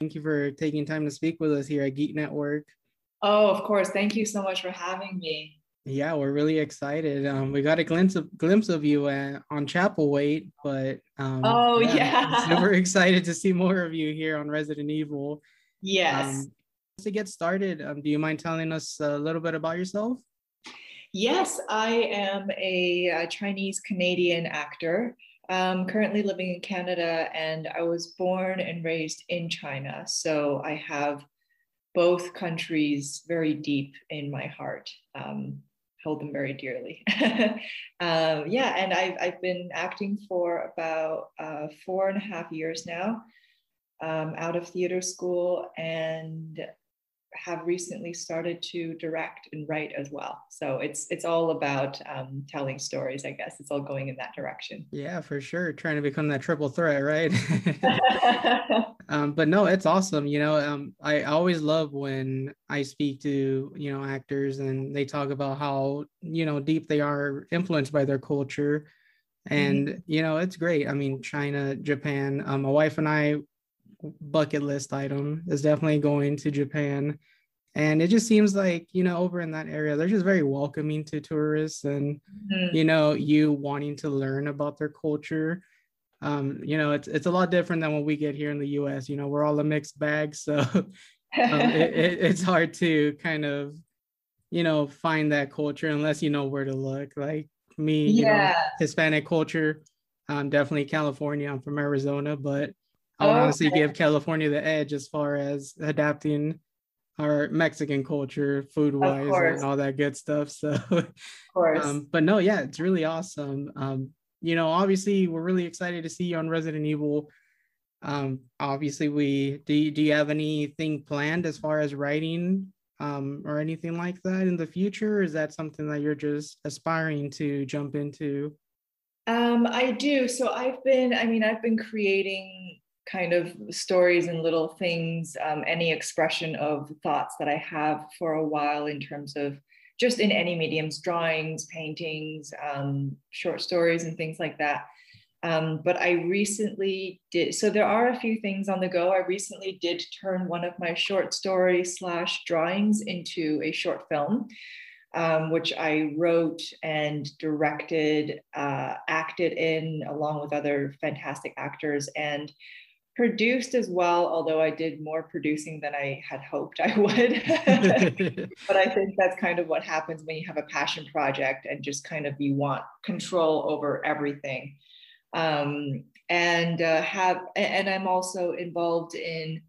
Thank you for taking time to speak with us here at Geek Network. Oh, of course. Thank you so much for having me. Yeah, we're really excited. Um, we got a glimpse of glimpse of you uh, on Chapelwaite, but um, oh yeah, yeah. super excited to see more of you here on Resident Evil. Yes. Um, to get started, um, do you mind telling us a little bit about yourself? Yes, I am a, a Chinese Canadian actor. Um, currently living in Canada, and I was born and raised in China. So I have both countries very deep in my heart. Um, hold them very dearly. um, yeah, and I've, I've been acting for about uh, four and a half years now, um, out of theater school, and have recently started to direct and write as well. So it's it's all about um, telling stories. I guess it's all going in that direction. Yeah, for sure. Trying to become that triple threat, right? um, but no, it's awesome. You know, um, I always love when I speak to you know actors and they talk about how you know deep they are influenced by their culture. And mm-hmm. you know it's great. I mean, China, Japan. Um, my wife and I bucket list item is definitely going to Japan. And it just seems like, you know, over in that area, they're just very welcoming to tourists and, mm-hmm. you know, you wanting to learn about their culture. Um, you know, it's, it's a lot different than what we get here in the US. You know, we're all a mixed bag. So um, it, it, it's hard to kind of, you know, find that culture unless you know where to look. Like me, yeah. you know, Hispanic culture, um, definitely California. I'm from Arizona, but I would honestly give California the edge as far as adapting our Mexican culture, food wise, and all that good stuff. So, of course. Um, but no, yeah, it's really awesome. Um, you know, obviously, we're really excited to see you on Resident Evil. Um, obviously, we do. You, do you have anything planned as far as writing um, or anything like that in the future? is that something that you're just aspiring to jump into? Um, I do. So I've been. I mean, I've been creating kind of stories and little things, um, any expression of thoughts that I have for a while in terms of just in any mediums, drawings, paintings, um, short stories, and things like that. Um, but I recently did, so there are a few things on the go. I recently did turn one of my short story slash drawings into a short film. Um, which I wrote and directed, uh, acted in along with other fantastic actors. And produced as well, although I did more producing than I had hoped I would. but I think that's kind of what happens when you have a passion project and just kind of you want control over everything. Um, and uh, have and I'm also involved in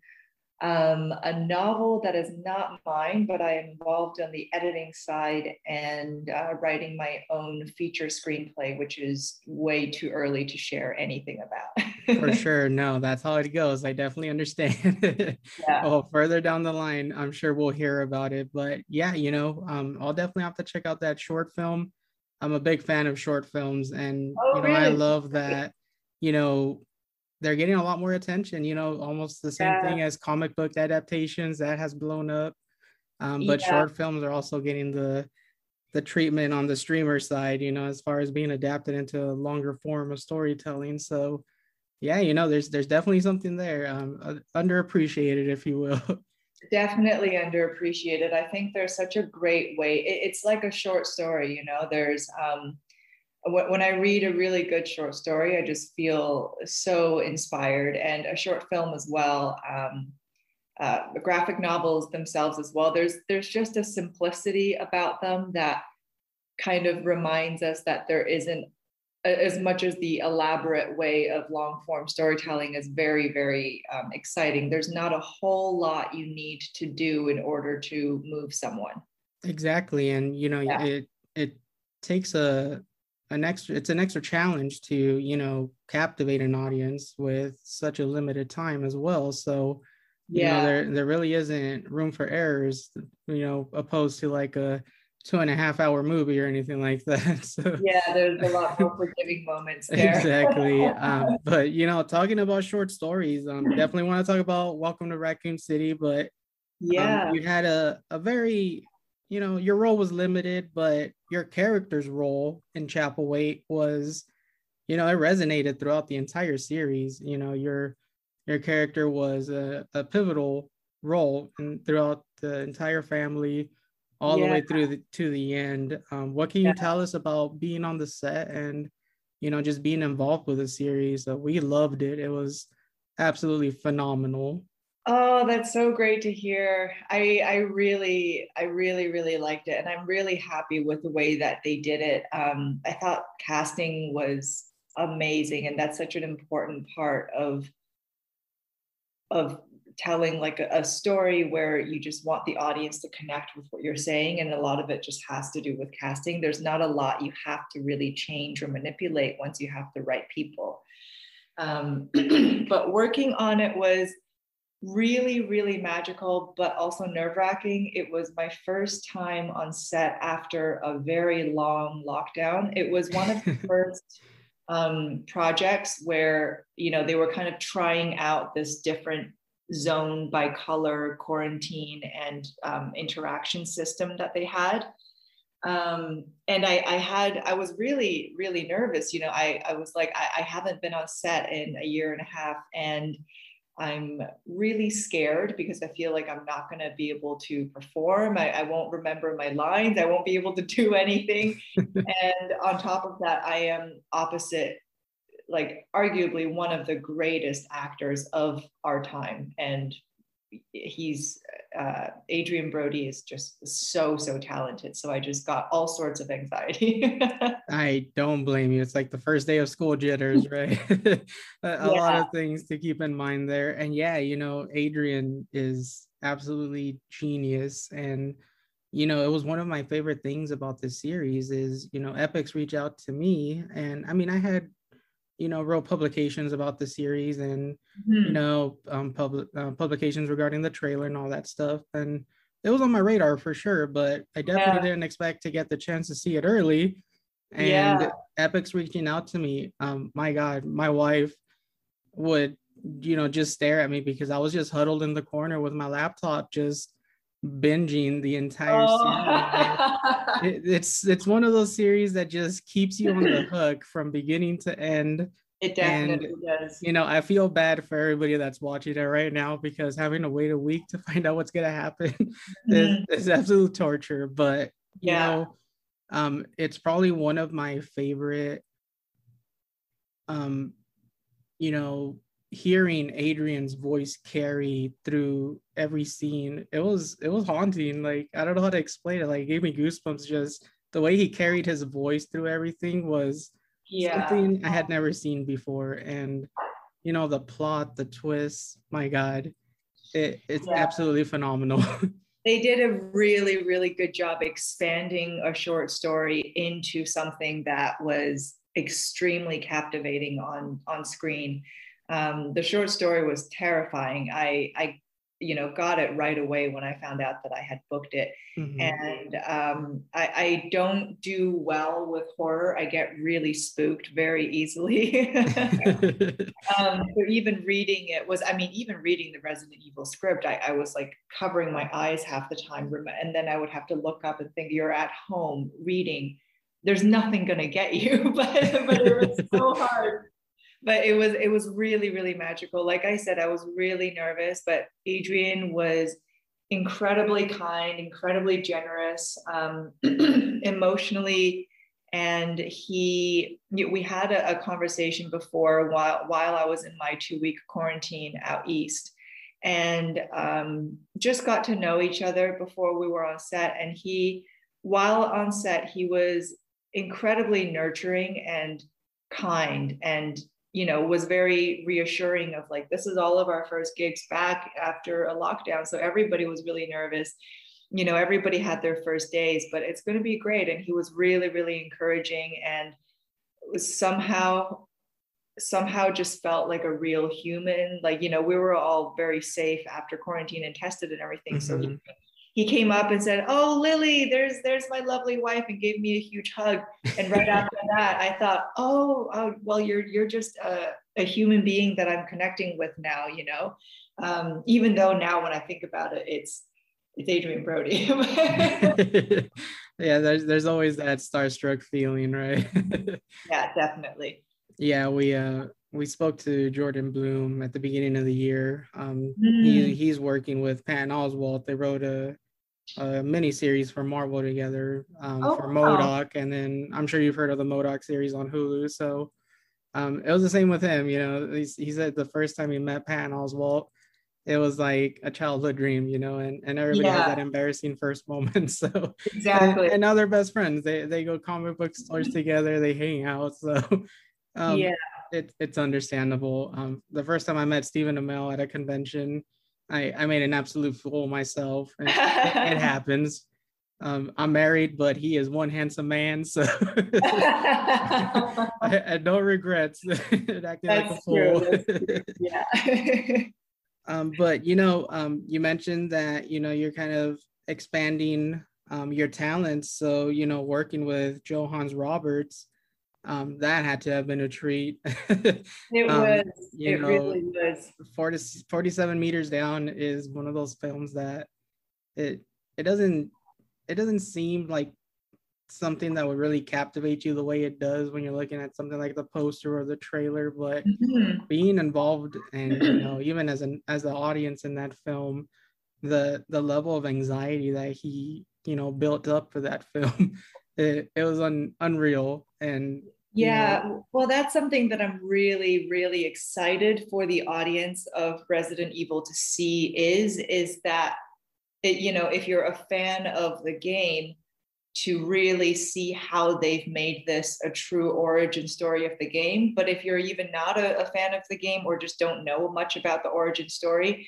um, a novel that is not mine, but I am involved on the editing side and uh, writing my own feature screenplay, which is way too early to share anything about. For sure. No, that's how it goes. I definitely understand. yeah. Oh, further down the line, I'm sure we'll hear about it. But yeah, you know, um, I'll definitely have to check out that short film. I'm a big fan of short films, and oh, you know, really? I love that. You know, they're getting a lot more attention you know almost the same yeah. thing as comic book adaptations that has blown up um, but yeah. short films are also getting the the treatment on the streamer side you know as far as being adapted into a longer form of storytelling so yeah you know there's there's definitely something there um, uh, underappreciated if you will definitely underappreciated i think there's such a great way it, it's like a short story you know there's um when I read a really good short story, I just feel so inspired, and a short film as well. Um, uh, graphic novels themselves as well. There's there's just a simplicity about them that kind of reminds us that there isn't as much as the elaborate way of long form storytelling is very very um, exciting. There's not a whole lot you need to do in order to move someone. Exactly, and you know yeah. it it takes a an extra it's an extra challenge to you know captivate an audience with such a limited time as well so you yeah. know there there really isn't room for errors you know opposed to like a two and a half hour movie or anything like that so yeah there's a lot more forgiving moments there. exactly um, but you know talking about short stories um definitely want to talk about welcome to raccoon city but um, yeah um, you had a, a very you know, your role was limited, but your character's role in Chapelwaite was, you know, it resonated throughout the entire series. You know, your your character was a, a pivotal role and throughout the entire family all yeah. the way through the, to the end um, what can you yeah. tell us about being on the set and you know just being involved with the series uh, we loved it it was absolutely phenomenal oh that's so great to hear. I i really i really really liked it and i'm really happy with the way that they did it. Um, i thought casting was amazing and that's such an important part of of telling like a, a, story where you just want the audience to connect with what you're saying and a lot of it just has to do with casting. There's not a lot you have to really change or manipulate once you have the right people. Um, but working on it was really really magical but also nerve wracking it was my first time on set after a very long lockdown. It was one of the first um, projects where you know they were kind of trying out this different zone by color quarantine and um, interaction system that they had. Um, and I, I, had i was really really nervous. You know i, I was like I, I haven't been on set in a year and a half and I'm really scared because I feel like I'm not going to be able to perform. I, I, won't remember my lines. I won't be able to do anything. and on top of that, I am opposite, like arguably one of the greatest actors of our time. And he's uh, Adrien Brody is just so so talented. So I just got all sorts of anxiety. I don't blame you. It's like the first day of school jitters, right? a, yeah. lot of things to keep in mind there. And yeah, you know, Adrien is absolutely genius and you know it was one of my favorite things about this series is you know epix reach out to me and i mean i had you know wrote publications about the series and mm-hmm. you know um, public uh, publications regarding the trailer and all that stuff and it was on my radar for sure but i definitely yeah. didn't expect to get the chance to see it early and yeah. epix reaching out to me um my god my wife would you know just stare at me because i was just huddled in the corner with my laptop just binging the entire oh. series. it, it's it's one of those series that just keeps you on the hook from beginning to end. It definitely and, does. You know, I feel bad for everybody that's watching it right now because having to wait a week to find out what's gonna happen mm-hmm. is, is absolute torture. But you yeah. know, um, it's probably one of my favorite um, you know, hearing Adrien's voice carry through every scene, it was it was haunting. Like I don't know how to explain it. Like it gave me goosebumps. Just the way he carried his voice through everything was yeah. something I had never seen before. And you know the plot, the twist. My God, it, it's yeah. absolutely phenomenal. they did a really really good job expanding a short story into something that was extremely captivating on on screen um, the short story was terrifying. I, I, you know, got it right away when I found out that I had booked it. Mm-hmm. And um, I, I, don't do well with horror. I get really spooked very easily. um, so even reading it was, I mean, even reading the Resident Evil script, I, I was like covering my eyes half the time. And then I would have to look up and think, you're at home reading there's nothing going to get you but, but it was so hard but it was it was really really magical. Like i said i was really nervous but adrien was incredibly kind incredibly generous um, emotionally and he we had a, a, conversation before while while i was in my two week quarantine out east. And um, just got to know each other before we were on set. And he while on set he was incredibly nurturing and kind and you know was very reassuring of like this is all of our first gigs back after a lockdown. So everybody was really nervous. You know everybody had their first days but it's going to be great. And he was really really encouraging and was somehow somehow just felt like a real human. Like you know we were all very safe after quarantine and tested and everything. Mm-hmm. so he mm-hmm he came up and said, "Oh, Lily, there's there's my lovely wife," and gave me a huge hug. And right after that, I thought, "Oh, oh, well, you're you're just a, a human being that I'm connecting with now." You know, um, even though now when I think about it, it's it's Adrien Brody. yeah, there's there's always that starstruck feeling, right? yeah, definitely. Yeah, we uh we spoke to Jordan Blum at the beginning of the year. Um, mm. he, he's working with Patton Oswalt. They wrote a, a mini series for Marvel together um, oh, for MODOK, wow. and then I'm sure you've heard of the MODOK series on Hulu. So um, it was the same with him. You know, he, he said the first time he met Patton Oswalt, it was like a childhood dream, you know, and, and everybody yeah. has that embarrassing first moment. So exactly. And, and, now they're best friends. They they go comic book stores together, they hang out. So um, yeah, it, it's understandable. Um, the first time I met Stephen Amell at a convention, I, I made an absolute fool of myself. it, it happens. Um, I'm married, but he is one handsome man, so I, I had no regrets acting That's like a fool. Yeah. Um, but you know, um, you mentioned that you know you're kind of expanding um, your talents. So you know, working with Johannes Roberts, um, that had to have been a treat. it um, was. it know, really was. 40, 47 meters down is one of those films that it it doesn't it doesn't seem like something that would really captivate you the way it does when you're looking at something like the poster or the trailer but mm-hmm. being involved and you know even as an as the audience in that film the the level of anxiety that he you know built up for that film it, it was un, unreal and yeah know, well that's something that i'm really really excited for the audience of resident evil to see is is that it, you know if you're a fan of the game to really see how they've made this a true origin story of the game. But if you're even not a, a, fan of the game or just don't know much about the origin story,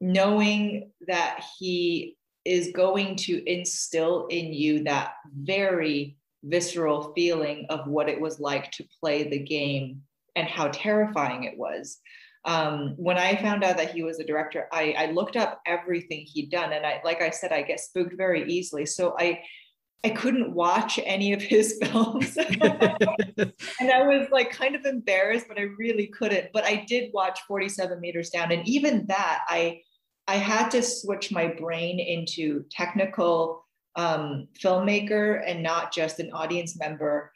knowing that he is going to instill in you that very visceral feeling of what it was like to play the game and how terrifying it was. Um, when I found out that he was a director, I, I looked up everything he'd done, and I, like I said, I get spooked very easily. So I I couldn't watch any of his films. and I was like kind of embarrassed, but I really couldn't. But I did watch 47 meters down. And even that, I I had to switch my brain into technical um, filmmaker and not just an audience member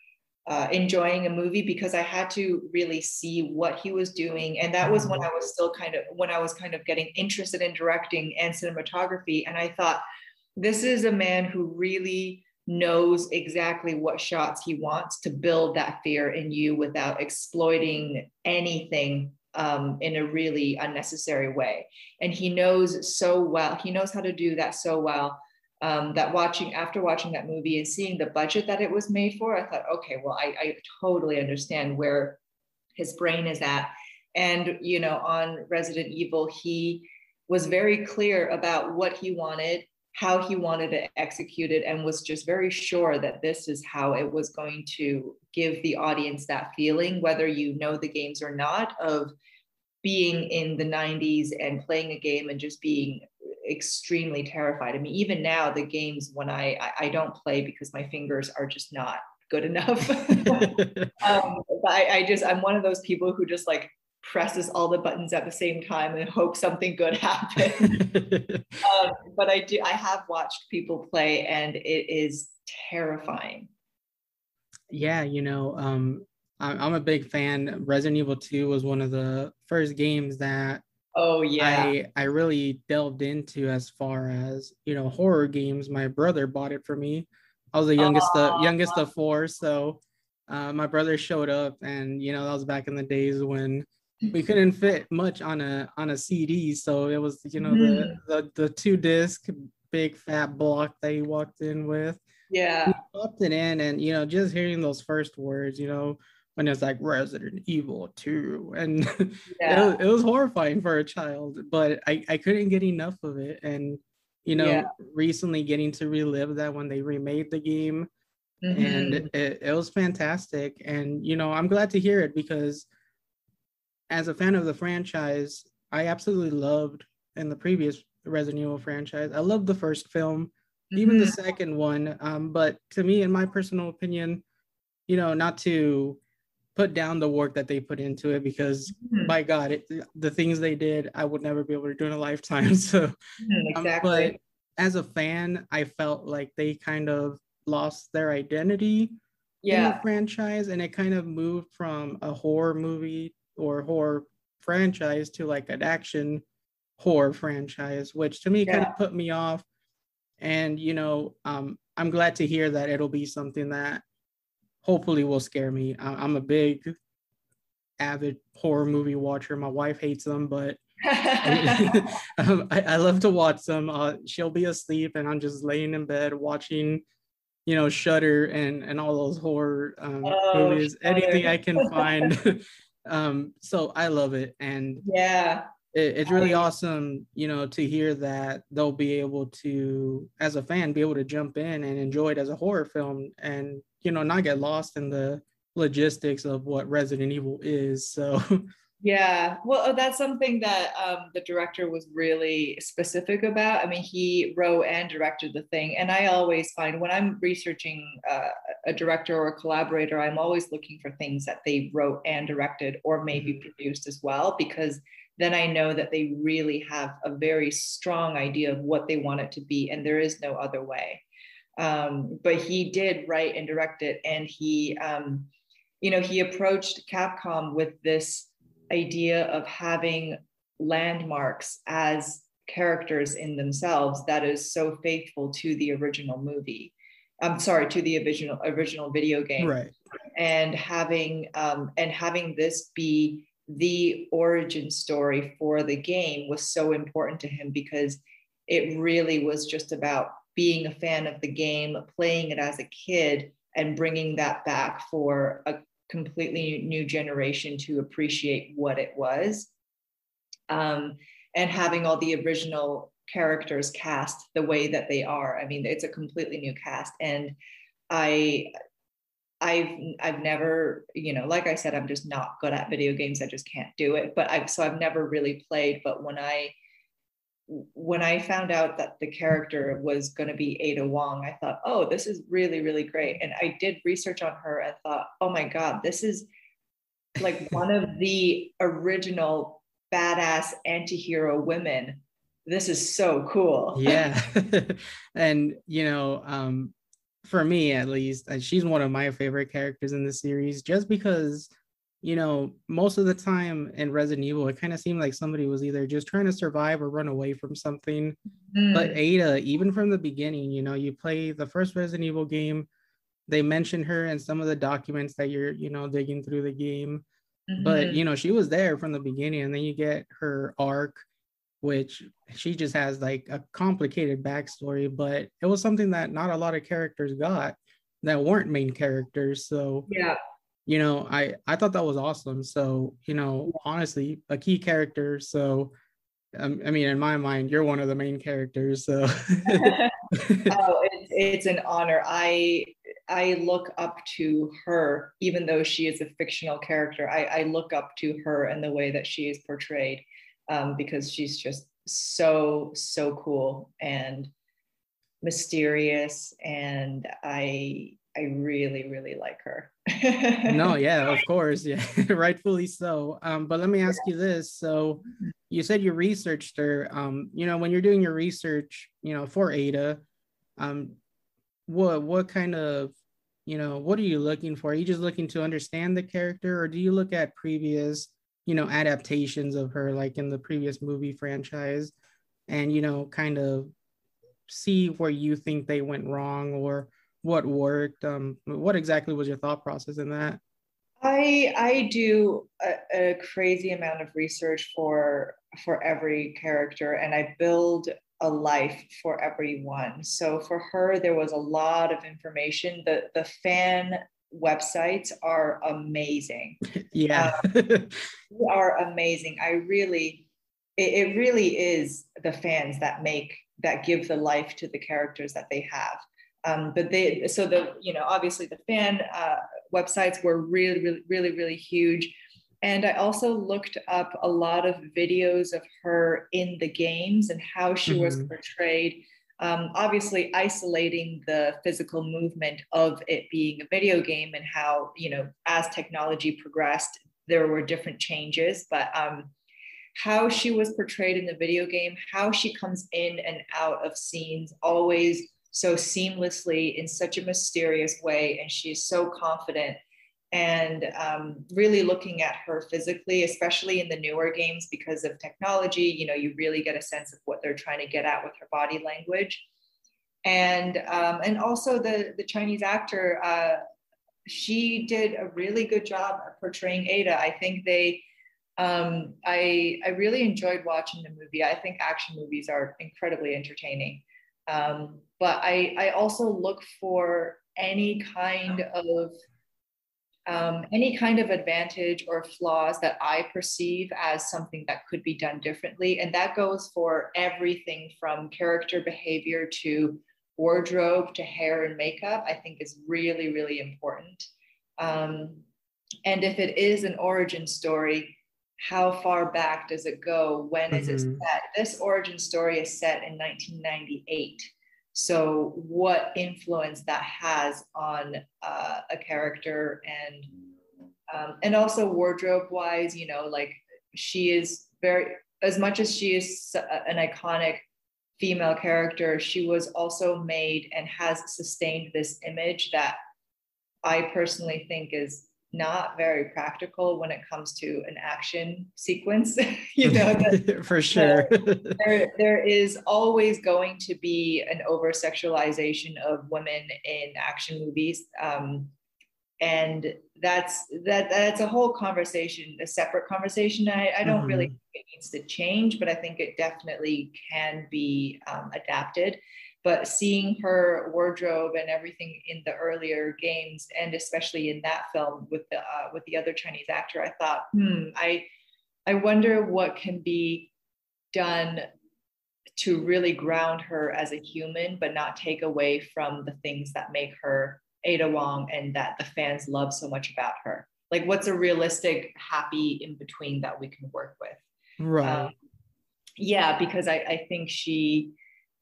uh, enjoying a movie because I had to really see what he was doing. And that was when I was still kind of when I was kind of getting interested in directing and cinematography. And I thought, this is a man who really knows exactly what shots he wants to build that fear in you without exploiting anything um, in a really unnecessary way. And he knows so well, he knows how to do that so well. Um, that watching after watching that movie and seeing the budget that it was made for, I thought, okay, well, I, I totally understand where his brain is at. And you know, on Resident Evil, he was very clear about what he wanted how he wanted it executed, and was just very sure that this is how it was going to give the audience that feeling, whether you know the games or not, of being in the 90s and playing a game and just being extremely terrified. I mean, even now, the games when I I, don't play because my fingers are just not good enough. um, but I, I just I'm one of those people who just like presses all the buttons at the same time and hope something good happens. um, but I do, I have watched people play and it is terrifying. Yeah, you know, um, I'm a big fan. Resident Evil 2 was one of the first games that oh yeah I, I really delved into as far as you know horror games. My brother bought it for me. I was the youngest uh, youngest of four, so uh, my brother showed up, and you know that was back in the days when we couldn't fit much on a on a CD, so it was you know mm. the, the the two disc big fat block that he walked in with. Yeah, he popped it in, and you know just hearing those first words, you know when it's like Resident Evil 2 and yeah. it, was, it was horrifying for a child but I, I couldn't get enough of it and you know yeah. recently getting to relive that when they remade the game mm-hmm. and it, it was fantastic and you know I'm glad to hear it because as a fan of the franchise, I absolutely loved in the previous Resident Evil franchise. I loved the first film, mm-hmm. even the mm-hmm. second one. Um, but to me, in my personal opinion, you know, not to put down the work that they put into it because mm-hmm. by God, it, the things they did, I would never be able to do in a lifetime. So, mm-hmm, exactly. Um, but as a fan, I felt like they kind of lost their identity yeah. in the franchise, and it kind of moved from a horror movie or horror franchise to like an action horror franchise, which to me yeah. kind of put me off. And you know, um, I'm glad to hear that it'll be something that hopefully will scare me. I'm a big avid horror movie watcher. My wife hates them, but I, I, love to watch them. Uh, she'll be asleep, and I'm just laying in bed watching, you know, Shudder and and all those horror um, oh, movies. Shudder. Anything I can find. um, so I love it, and yeah, it, it's really awesome, you know, to hear that they'll be able to, as a fan, be able to jump in and enjoy it as a horror film, and you know, not get lost in the logistics of what Resident Evil is. So. Yeah, well, that's something that um, the director was really specific about. I mean, he wrote and directed the thing. And I always find when I'm researching uh, a director or a collaborator, I'm always looking for things that they wrote and directed or maybe mm-hmm. produced as well, because then I know that they really have a very strong idea of what they want it to be. And there is no other way. Um, but he did write and direct it. And he, um, you know, he approached Capcom with this idea of having landmarks as characters in themselves that is so faithful to the original movie. I'm sorry, to the original original video game. Right. And having um, and having this be the origin story for the game was so important to him because it really was just about being a fan of the game, playing it as a kid, and bringing that back for a completely new generation to appreciate what it was. Um, and having all the original characters cast the way that they are. I mean, it's a completely new cast. And I I've I've never, you know, like I said, I'm just not good at video games. I just can't do it. But I've so I've never really played. But when I when I found out that the character was going to be Ada Wong, I thought, oh, this is really, really great. And I did research on her and thought, oh my God, this is like one of the original badass anti-hero women. This is so cool. yeah. and, you know, um, for me at least, she's one of my favorite characters in the series just because you know, most of the time in Resident Evil, it kind of seemed like somebody was either just trying to survive or run away from something. Mm. But Ada, even from the beginning, you know, you play the first Resident Evil game, they mention her in some of the documents that you're, you know, digging through the game. Mm-hmm. But, you know, she was there from the beginning. And then you get her arc, which she just has like a complicated backstory, but it was something that not a lot of characters got that weren't main characters. So, yeah you know, I I thought that was awesome. So, you know, honestly, a key character. So, um, I mean, in my mind, you're one of the main characters. So, oh, it's, it's an honor. I I look up to her, even though she is a fictional character. I, I look up to her and the way that she is portrayed, um, because she's just so so cool and mysterious, and I I really really like her no, yeah, of course. Yeah, rightfully so. Um, but let me ask you this. So you said you researched her. Um, you know, when you're doing your research, you know, for Ada, um, what what kind of you know, what are you looking for? Are you just looking to understand the character, or do you look at previous, you know, adaptations of her, like in the previous movie franchise, and you know, kind of see where you think they went wrong or what worked um, what exactly was your thought process in that? I i do a, a, crazy amount of research for for every character and i build a life for everyone. So for her there was a lot of information. The the fan websites are amazing. Yeah. Um, are amazing. I really it, it really is the fans that make that give the life to the characters that they have um, but they, so the, you know, obviously the fan uh, websites were really, really, really, really huge. And I also looked up a lot of videos of her in the games and how she mm-hmm. was portrayed. Um, obviously, isolating the physical movement of it being a video game and how, you know, as technology progressed, there were different changes. But um, how she was portrayed in the video game, how she comes in and out of scenes, always so seamlessly in such a mysterious way and she's so confident and um, really looking at her physically, especially in the newer games because of technology. You know, you really get a sense of what they're trying to get at with her body language, and um, and also the the Chinese actor. Uh, she did a really good job portraying Ada. I think they. Um, I I really enjoyed watching the movie. I think action movies are incredibly entertaining, um, but I I also look for any kind of um, any kind of advantage or flaws that I perceive as something that could be done differently. And that goes for everything from character behavior to wardrobe to hair and makeup, I think is really, really important. Um, and if it is an origin story, how far back does it go? When is mm-hmm. it set? This origin story is set in 1998. So, what influence that has on uh, a character, and um, and also wardrobe wise, you know, like she is very as much as she is an iconic female character, she was also made and has sustained this image that I personally think is not very practical when it comes to an action sequence you know for sure. there, there is always going to be an over sexualization of women in action movies um, and that's that that's a whole conversation a separate conversation. I, I don't mm-hmm. really think it needs to change but i think it definitely can be um, adapted but seeing her wardrobe and everything in the earlier games and especially in that film with the uh, with the other chinese actor i thought hmm i i wonder what can be done to really ground her as a human but not take away from the things that make her ada wong and that the fans love so much about her. Like what's a realistic happy in between that we can work with? Right. Um, yeah because I, I think she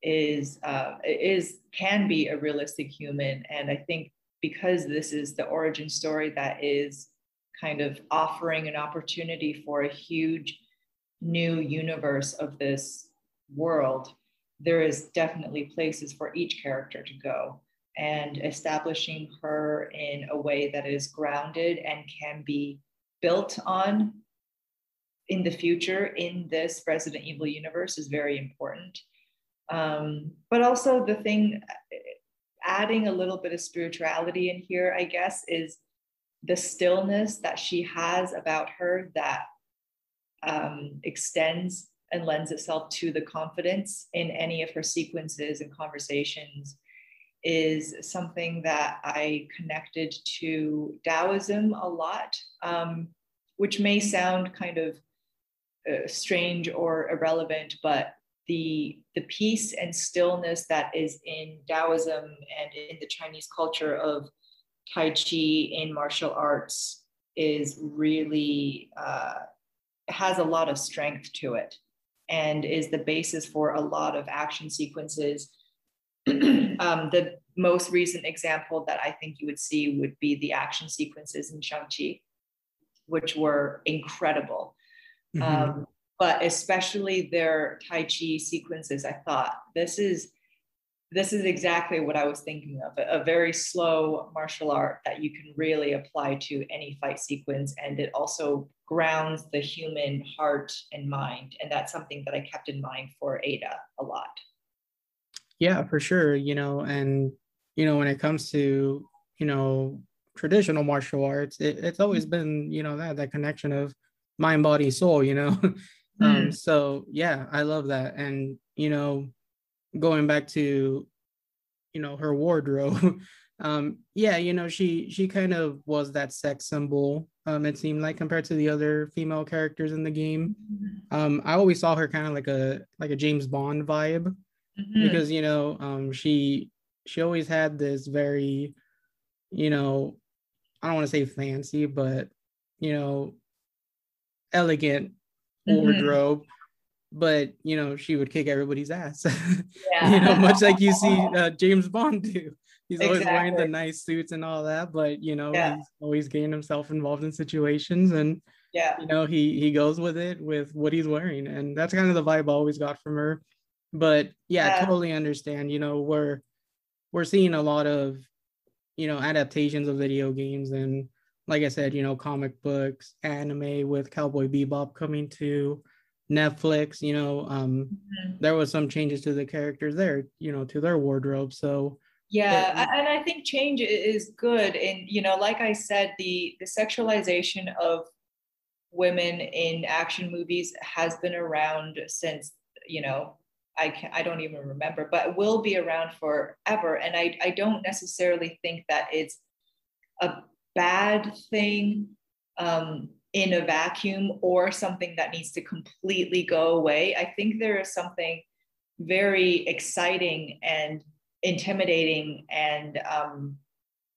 is uh, is can be a realistic human and i think because this is the origin story that is kind of offering an opportunity for a huge new universe of this world there is definitely places for each character to go and establishing her in a way that is grounded and can be built on in the future in this Resident Evil universe is very important. Um, but also the thing, adding a little bit of spirituality in here, I guess, is the stillness that she has about her that um, extends and lends itself to the confidence in any of her sequences and conversations is something that I connected to Taoism a lot, um, which may sound kind of uh, strange or irrelevant, but the the peace and stillness that is in Taoism and in the Chinese culture of Tai Chi in martial arts is really uh, has a lot of strength to it and is the basis for a lot of action sequences. um, the most recent example that I think you would see would be the action sequences in Shang-Chi, which were incredible. Mm-hmm. Um, but especially their Tai Chi sequences, I thought this is this is exactly what I was thinking of a, very slow martial art that you can really apply to any fight sequence. And it also grounds the human heart and mind. And that's something that I kept in mind for Ada a lot. Yeah, for sure. You know, and, you know, when it comes to, you know, traditional martial arts, it, it's always mm-hmm. been, you know, that, that connection of mind, body, soul, you know. Um, mm. so yeah, I love that. And you know, going back to, you know, her wardrobe, um, yeah, you know, she she kind of was that sex symbol. Um, it seemed like compared to the other female characters in the game. Mm-hmm. Um, I always saw her kind of like a like a James Bond vibe mm-hmm. because you know, um, she she always had this very, you know, I don't want to say fancy, but you know, elegant mm-hmm. wardrobe but you know she would kick everybody's ass yeah. you know much like you see uh, james bond do he's exactly. always wearing the nice suits and all that but you know yeah. he's always getting himself involved in situations and yeah you know he he goes with it with what he's wearing and that's kind of the vibe i always got from her but yeah, yeah. I totally understand you know we're we're seeing a lot of you know adaptations of video games and like I said, you know, comic books, anime with Cowboy Bebop coming to Netflix, you know, um, mm-hmm. there was some changes to the characters there, you know, to their wardrobe. So yeah, and I think change is good. And you know, like I said, the the sexualization of women in action movies has been around since you know I can I don't even remember, but will be around forever. And I I don't necessarily think that it's a bad thing um, in a vacuum or something that needs to completely go away. I think there is something very exciting and intimidating and um,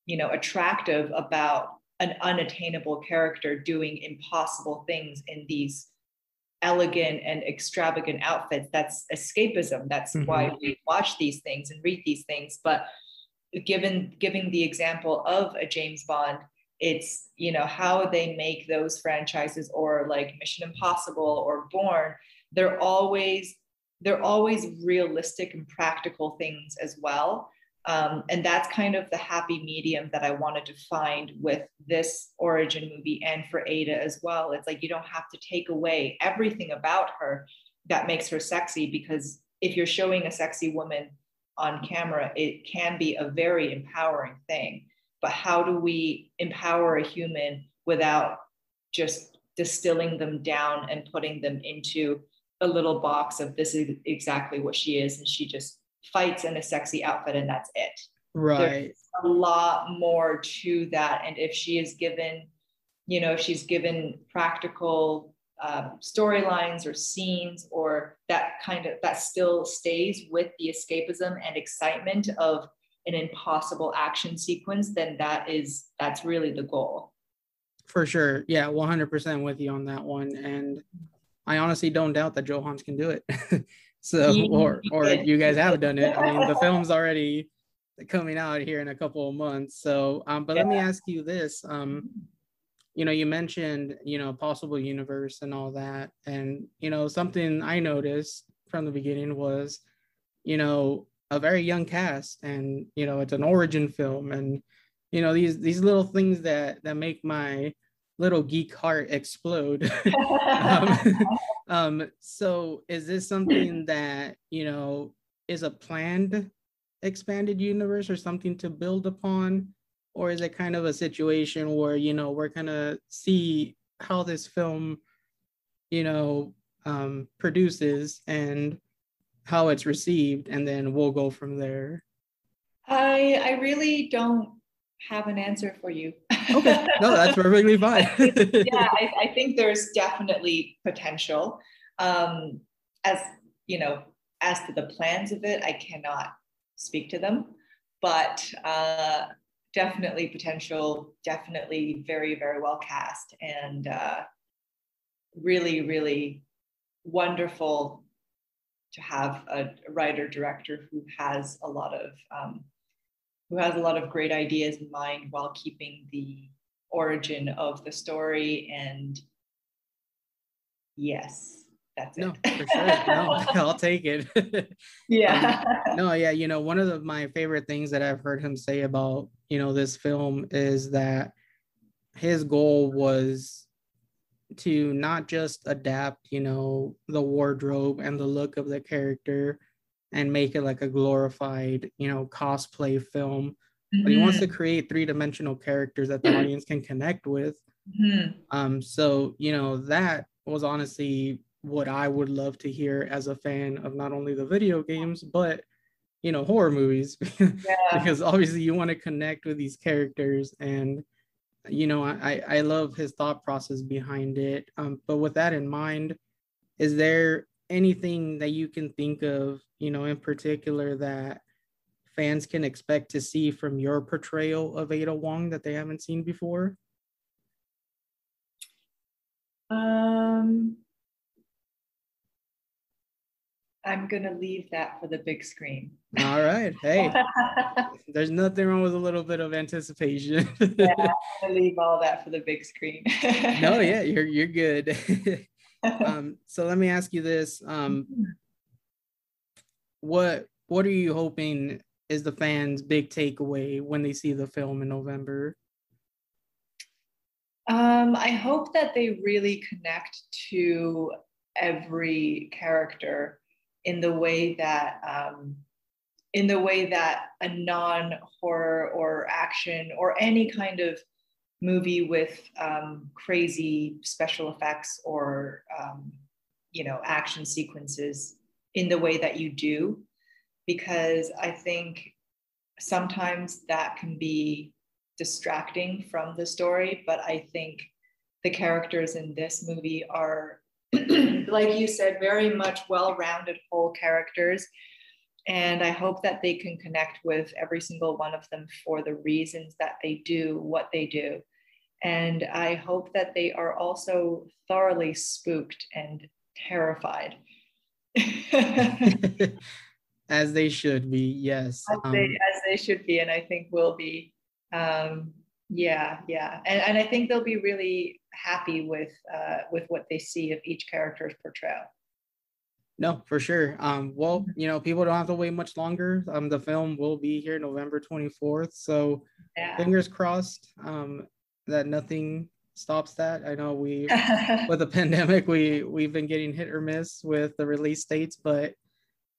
you know attractive about an unattainable character doing impossible things in these elegant and extravagant outfits that's escapism that's mm-hmm. why we watch these things and read these things but given giving the example of a james bond it's you know how they make those franchises or like mission impossible or Bourne they're always they're always realistic and practical things as well. Um, and that's kind of the happy medium that i wanted to find with this origin movie and for ada as well. It's like you don't have to take away everything about her that makes her sexy because if you're showing a sexy woman on camera it can be a very empowering thing. But how do we empower a human without just distilling them down and putting them into a little box of this is exactly what she is and she just fights in a sexy outfit and that's it. Right. There's a lot more to that and if she is given you know if she's given practical um, storylines or scenes or that kind of that still stays with the escapism and excitement of an impossible action sequence, then that is that's really the goal. For sure. Yeah, 100% with you on that one. And I honestly don't doubt that Johannes can do it. so, or, or you guys have done it. I mean, the film's already coming out here in a couple of months. So, um, but yeah. let me ask you this. Um, you know, you mentioned, you know, possible universe and all that. And, you know, something I noticed from the beginning was, you know, a very young cast and you know it's an origin film. And you know these these little things that that make my little geek heart explode. Um, um, so is this something that you know is a planned expanded universe or something to build upon or is it kind of a situation where you know we're gonna see how this film you know um, produces and how it's received, and then we'll go from there. I I really don't have an answer for you. okay, no, that's perfectly fine. yeah, I, I, think there's definitely potential. Um, as you know, as to the plans of it, I cannot speak to them, but uh, definitely potential. Definitely very very well cast and uh, really really wonderful to have a writer director who has a lot of um, who has a lot of great ideas in mind while keeping the origin of the story and yes that's no, it. for sure. No, I'll take it. yeah. Um, no, yeah. You know, one of the, my favorite things that I've heard him say about, you know, this film is that his goal was to not just adapt, you know, the wardrobe and the look of the character and make it like a glorified, you know, cosplay film, mm-hmm. but he wants to mm-hmm. create three-dimensional characters that the audience can connect with. Mm-hmm. Um, so you know, that was honestly what I would love to hear as a fan of not only the video games, but you know, horror movies. yeah. because obviously you want to connect with these characters and you know, I, I love his thought process behind it. Um, but with that in mind, is there anything that you can think of, you know, in particular that fans can expect to see from your portrayal of Ada Wong that they haven't seen before? Um, I'm gonna leave that for the big screen. All right. Hey, there's nothing wrong with a little bit of anticipation. yeah, I'm gonna leave all that for the big screen. no, yeah, you're you're good. um, so let me ask you this: um, what what are you hoping is the fans' big takeaway when they see the film in November? Um, I hope that they really connect to every character in the way that um, in the way that a non-horror or action or any kind of movie with um, crazy special effects or um, you know action sequences in the way that you do. Because i think sometimes that can be distracting from the story but i think the characters in this movie are like you said very much well-rounded whole characters. And i hope that they can connect with every single one of them for the reasons that they do what they do. And i hope that they are also thoroughly spooked and terrified. As they should be yes as, um, they, as they should be and i think will be. Um, yeah yeah. And, and i think they'll be really happy with uh, with what they see of each character's portrayal no for sure um, well mm-hmm. you know people don't have to wait much longer um, the film will be here november 24th so yeah. fingers crossed um, that nothing stops that. I know we with the pandemic we we've been getting hit or miss with the release dates, but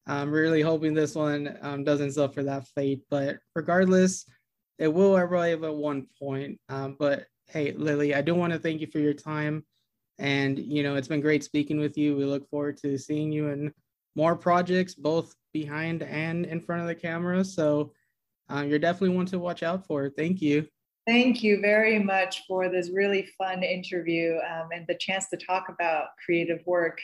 I'm really hoping this one um, doesn't suffer that fate. But regardless, it will arrive at one point. Um, but hey, Lily, I do want to thank you for your time, and you know it's been great speaking with you. We look forward to seeing you in more projects, both behind and in front of the camera. So um, you're definitely one to watch out for. Thank you. Thank you very much for this really fun interview um, and the chance to talk about creative work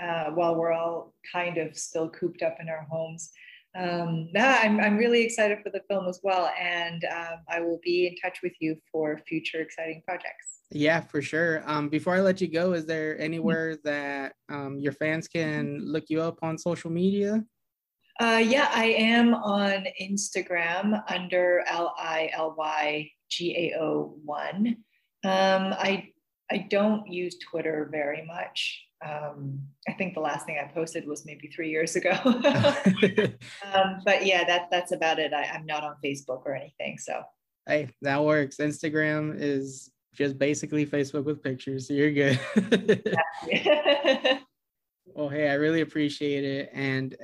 uh, while we're all kind of still cooped up in our homes. Um, yeah, I'm, I'm really excited for the film as well, and um, I will be in touch with you for future exciting projects. Yeah, for sure. Um, before I let you go, is there anywhere that um, your fans can look you up on social media? Uh, yeah, I am on Instagram under L I L Y GAO1. Um, I, I don't use Twitter very much. Um, I think the last thing I posted was maybe three years ago. um, but yeah, that, that's about it. I, I'm not on Facebook or anything. So, hey, that works. Instagram is just basically Facebook with pictures. So you're good. well, hey, I really appreciate it. And